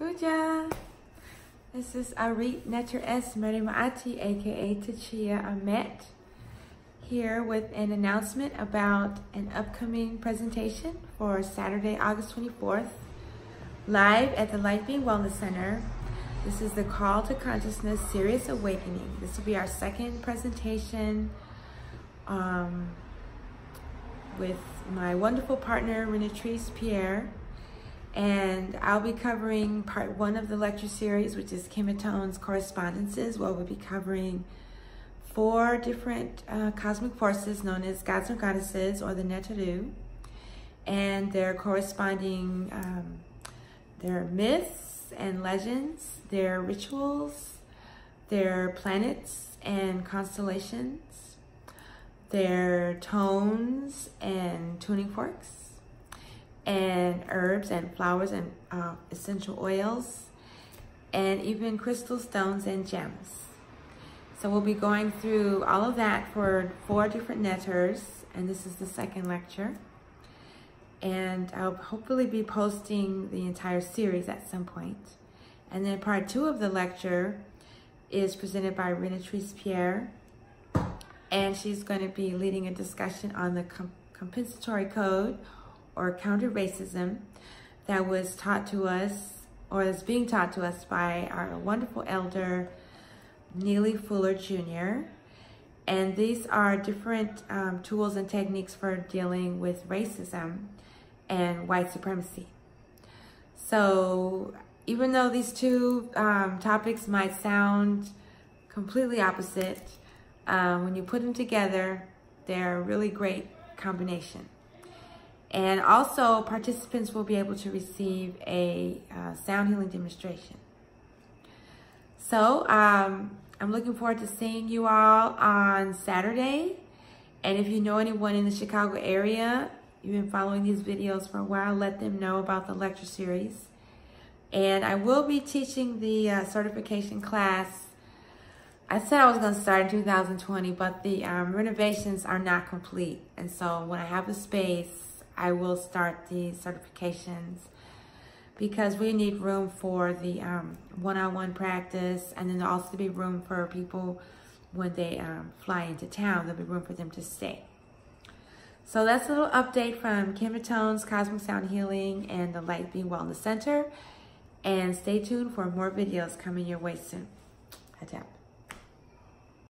Uja. This is Arit Neter S. Marimaati, aka Tchiya Amet, here with an announcement about an upcoming presentation for Saturday, August 24th, live at the Light Being Wellness Center. This is the Call to Consciousness Sirius Awakening. This will be our second presentation um, with my wonderful partner, Renatrice Pierre and I'll be covering part one of the lecture series, which is KemeTones Correspondences, where we'll be covering four different uh, cosmic forces known as gods and goddesses, or the Neteru, and their corresponding, um, their myths and legends, their rituals, their planets and constellations, their tones and tuning forks, and herbs and flowers and uh, essential oils and even crystal stones and gems. So we'll be going through all of that for four different neters and this is the second lecture. And I'll hopefully be posting the entire series at some point. And then part two of the lecture is presented by Renatrice Pierre. And she's going to be leading a discussion on the compensatory code or counter racism that was taught to us or is being taught to us by our wonderful elder, Neely Fuller Jr. And these are different um, tools and techniques for dealing with racism and white supremacy. So even though these two um, topics might sound completely opposite, um, when you put them together, they're a really great combination. And also participants will be able to receive a uh, sound healing demonstration. So um, I'm looking forward to seeing you all on Saturday. And if you know anyone in the Chicago area, you've been following these videos for a while, let them know about the lecture series. And I will be teaching the uh, certification class. I said I was going to start in 2020, but the um, renovations are not complete. And so when I have the space, I will start the certifications because we need room for the um, one-on-one um, -on -one practice and then there'll also be room for people when they um, fly into town, there'll be room for them to stay. So that's a little update from KemeTones Cosmic Sound Healing and the Light Being Wellness Center. And stay tuned for more videos coming your way soon. Hatep.